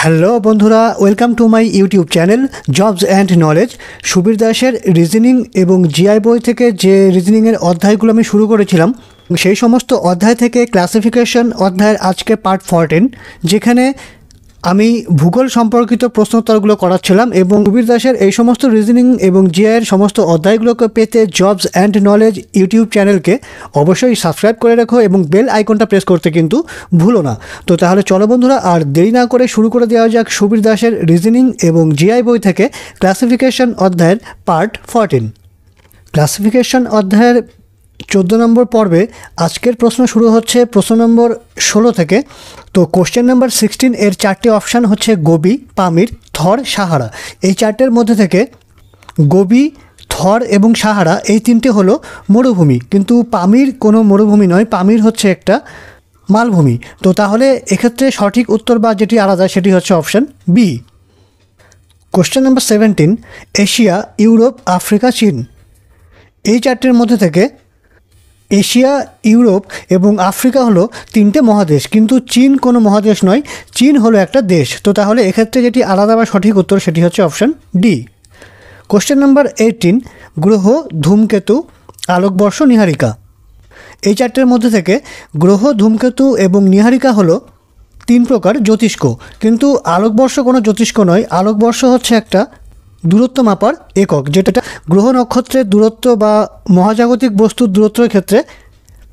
Hello বন্ধুরা, welcome to my YouTube channel, jobs and knowledge. Subir দাসের reasoning এবং GI বই থেকে যে রিজনিংয়ের অধ্যায়গুলো আমি শুরু করেছিলাম, সেই সমস্ত অধ্যায় থেকে ক্লাসিফিকেশন অধ্যায়ের আজকে পার্ট ফরটিন যেখানে আমি ভূগোল সম্পর্কিত প্রশ্নোত্তরগুলো করাচ্ছিলাম এবং সুবীর দাসের এই সমস্ত রিজনিং এবং জিআইয়ের সমস্ত অধ্যায়গুলোকে পেতে জবস অ্যান্ড নলেজ ইউটিউব চ্যানেলকে অবশ্যই সাবস্ক্রাইব করে রাখো এবং বেল আইকনটা প্রেস করতে কিন্তু ভুলো না। তো তাহলে চলো বন্ধুরা, আর দেরি না করে শুরু করে দেওয়া যাক সুবীর দাসের রিজনিং এবং জিআই বই থেকে ক্লাসিফিকেশন অধ্যায়ের পার্ট ফোরটিন ক্লাসিফিকেশন অধ্যায়ের চোদ্দ নম্বর পর্বে আজকের প্রশ্ন শুরু হচ্ছে প্রশ্ন নম্বর ষোলো থেকে। তো কোশ্চেন নাম্বার সিক্সটিন এর চারটি অপশান হচ্ছে গোবি, পামির, থর, সাহারা। এই চারটের মধ্যে থেকে গোবি, থর এবং সাহারা এই তিনটে হলো মরুভূমি। কিন্তু পামির কোনো মরুভূমি নয়, পামির হচ্ছে একটা মালভূমি। তো তাহলে এক্ষেত্রে সঠিক উত্তর বা যেটি আলাদা সেটি হচ্ছে option B question number seventeen Asia, Europe, Africa, চীন। এই চারটির মধ্যে থেকে এশিয়া, ইউরোপ এবং আফ্রিকা হলো তিনটে মহাদেশ। কিন্তু চীন কোনো মহাদেশ নয়, চীন হলো একটা দেশ। তো তাহলে এক্ষেত্রে যেটি আলাদা বা সঠিক উত্তর সেটি হচ্ছে option D. Question number eighteen, গ্রহ, ধূমকেতু, আলোকবর্ষ, নিহারিকা। এই চারটের মধ্যে থেকে গ্রহ, ধূমকেতু এবং নিহারিকা হলো তিন প্রকার জ্যোতিষ্ক। কিন্তু আলোকবর্ষ কোনো জ্যোতিষ্ক নয়, আলোকবর্ষ হচ্ছে একটা দূরত্ব মাপার একক যেটা গ্রহ নক্ষত্রের দূরত্ব বা মহাজাগতিক বস্তুর দূরত্বের ক্ষেত্রে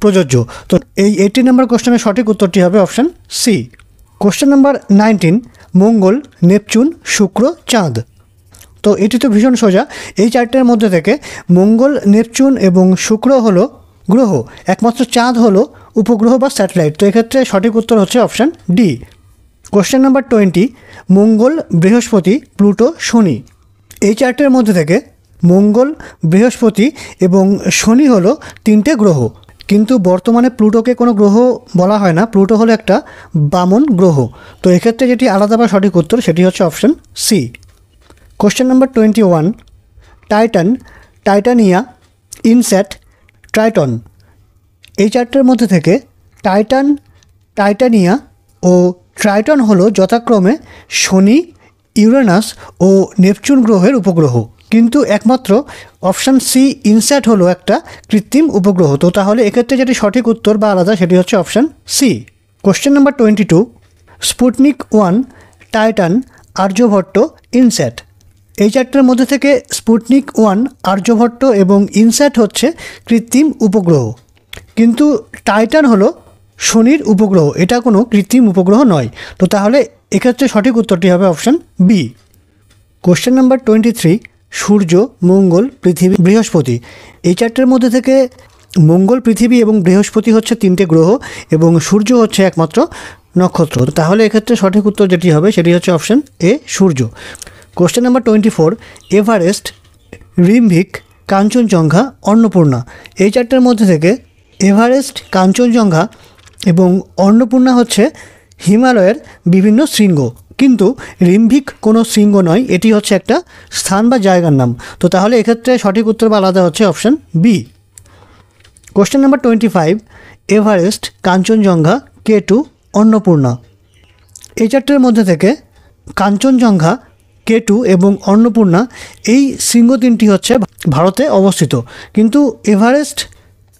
প্রযোজ্য। তো এই এইটি নাম্বার কোশ্চেনের সঠিক উত্তরটি হবে option C question number nineteen মঙ্গল, নেপচুন, শুক্র, চাঁদ। তো এটি তো ভীষণ সোজা। এই চারটের মধ্যে থেকে মঙ্গল, নেপচুন এবং শুক্র হলো গ্রহ। একমাত্র চাঁদ হলো উপগ্রহ বা স্যাটেলাইট। তো এক্ষেত্রে সঠিক উত্তর হচ্ছে option D question number twenty মঙ্গল, বৃহস্পতি, প্লুটো, শনি। এই চারটের মধ্যে থেকে মঙ্গল, বৃহস্পতি এবং শনি হলো তিনটে গ্রহ। কিন্তু বর্তমানে প্লুটোকে কোনো গ্রহ বলা হয় না। প্লুটো হলো একটা বামন গ্রহ। তো এক্ষেত্রে যেটি আলাদা বা সঠিক উত্তর, সেটি হচ্ছে option C. Question number twenty one Titan Titania INSAT Triton এই চারটের মধ্যে থেকে টাইটান টাইটানিয়া ও ট্রাইটন হলো যথাক্রমে শনি ইউরেনাস ও নেপচুন গ্রহের উপগ্রহ। কিন্তু একমাত্র অপশান সি ইনস্যাট হলো একটা কৃত্রিম উপগ্রহ। তো তাহলে এক্ষেত্রে যেটি সঠিক উত্তর বা আলাদা, সেটি হচ্ছে option C. Question number twenty two Sputnik one Titan Aryabhata, INSAT. এই চারটের মধ্যে থেকে স্পুটনিক ওয়ান আর্যভট্ট এবং ইনস্যাট হচ্ছে কৃত্রিম উপগ্রহ। কিন্তু টাইটান হলো শনির উপগ্রহ। এটা কোনো কৃত্রিম উপগ্রহ নয়। তো তাহলে এক্ষেত্রে সঠিক উত্তরটি হবে option B question number twenty three সূর্য, মঙ্গল, পৃথিবী, বৃহস্পতি। এই চারটের মধ্যে থেকে মঙ্গল, পৃথিবী এবং বৃহস্পতি হচ্ছে তিনটে গ্রহ এবং সূর্য হচ্ছে একমাত্র নক্ষত্র। তাহলে এক্ষেত্রে সঠিক উত্তর যেটি হবে সেটি হচ্ছে option A Surya. Question number twenty four Everest, রিমভিক, Kanchenjunga, Annapurna. এই চারটের মধ্যে থেকে এভারেস্ট, কাঞ্চনজঙ্ঘা এবং অন্নপূর্ণা হচ্ছে হিমালয়ের বিভিন্ন শৃঙ্গ। কিন্তু রিমভিক কোনো শৃঙ্গ নয়, এটি হচ্ছে একটা স্থান বা জায়গার নাম। তো তাহলে এক্ষেত্রে সঠিক উত্তর বা আলাদা হচ্ছে option B. Question number twenty five, Everest, Kanchenjunga K two Annapurna. এই চারটের মধ্যে থেকে কাঞ্চনজঙ্ঘা কে টু এবং অন্নপূর্ণা, এই শৃঙ্গ তিনটি হচ্ছে ভারতে অবস্থিত। কিন্তু এভারেস্ট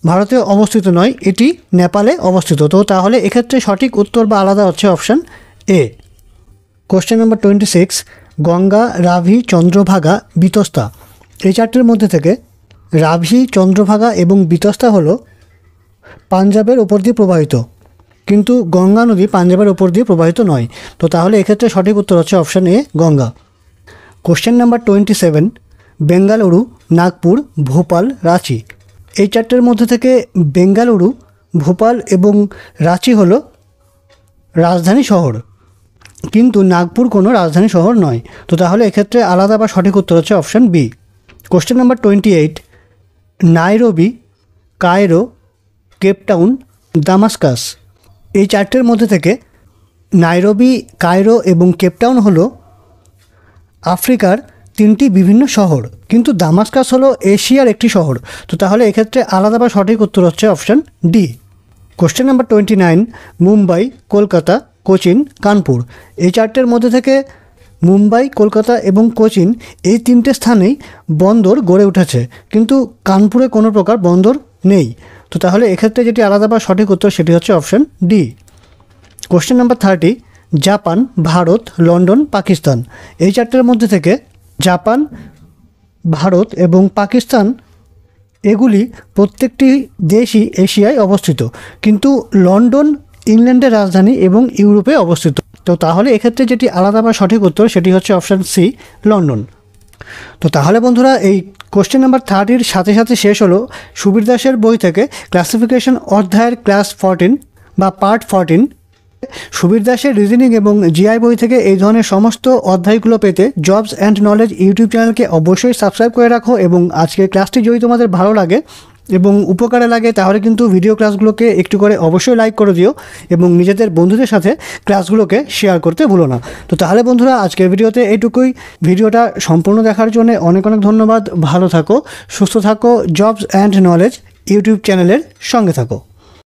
ভারতে অবস্থিত নয়, এটি নেপালে অবস্থিত। তো তাহলে এক্ষেত্রে সঠিক উত্তর বা আলাদা হচ্ছে option A question number twenty six Ganga Ravi Chandrabhaga Vitasta. এই চারটির মধ্যে থেকে রাভি, চন্দ্রভাগা এবং বিতস্তা হলো পাঞ্জাবের ওপর দিয়ে প্রবাহিত। কিন্তু গঙ্গা নদী পাঞ্জাবের ওপর দিয়ে প্রবাহিত নয়। তো তাহলে এক্ষেত্রে সঠিক উত্তর হচ্ছে option A Ganga. Question number twenty seven Bengaluru, Nagpur, Bhopal, Ranchi. এই চারটের মধ্যে থেকে বেঙ্গালুরু, ভোপাল এবং রাঁচি হল রাজধানী শহর। কিন্তু নাগপুর কোনো রাজধানী শহর নয়। তো তাহলে এক্ষেত্রে আলাদা বা সঠিক উত্তর হচ্ছে option B. Question number twenty eight Nairobi, Cairo Cape Town Damascus. এই চারটের মধ্যে থেকে নাইরোবি, কায়রো এবং কেপটাউন হলো আফ্রিকার তিনটি বিভিন্ন শহর। কিন্তু দামাস্কাস হলো এশিয়ার একটি শহর। তো তাহলে এক্ষেত্রে আলাদা বা সঠিক উত্তর হচ্ছে option D. Question number twenty nine Mumbai, Kolkata, Cochin, Kanpur. এই চারটের মধ্যে থেকে মুম্বাই, কলকাতা এবং কোচিন এই তিনটে স্থানেই বন্দর গড়ে উঠেছে। কিন্তু কানপুরে কোনো প্রকার বন্দর নেই। তো তাহলে এক্ষেত্রে যেটি আলাদা বা সঠিক উত্তর সেটি হচ্ছে option D. Question number thirty Japan, Bharat, London, Pakistan. এই চারটের মধ্যে থেকে জাপান ভারত এবং পাকিস্তান, এগুলি প্রত্যেকটি দেশই এশিয়ায় অবস্থিত। কিন্তু লন্ডন, ইংল্যান্ডের রাজধানী এবং ইউরোপে অবস্থিত। তো তাহলে এক্ষেত্রে যেটি আলাদা বা সঠিক উত্তর, সেটি হচ্ছে অপশান সি, লন্ডন। তো তাহলে বন্ধুরা, এই কোশ্চেন নাম্বার থার্টির সাথে সাথে শেষ হলো সুবীর দাসের বই থেকে ক্লাসিফিকেশন অধ্যায়ের ক্লাস ফরটিন বা পার্ট ফরটিন সুবীর দাসের রিজনিং এবং জিআই বই থেকে এই ধরনের সমস্ত অধ্যায়গুলো পেতে জবস অ্যান্ড নলেজ ইউটিউব চ্যানেলকে অবশ্যই সাবস্ক্রাইব করে রাখো এবং আজকের ক্লাসটি যদি তোমাদের ভালো লাগে এবং উপকারে লাগে, তাহলে কিন্তু ভিডিও ক্লাসগুলোকে একটু করে অবশ্যই লাইক করে দিও এবং নিজেদের বন্ধুদের সাথে ক্লাসগুলোকে শেয়ার করতে ভুলো না। তো তাহলে বন্ধুরা, আজকের ভিডিওতে এইটুকুই ভিডিওটা সম্পূর্ণ দেখার জন্য অনেক অনেক ধন্যবাদ। ভালো থাকো, সুস্থ থাকো। জবস অ্যান্ড নলেজ ইউটিউব চ্যানেলের সঙ্গে থাকো।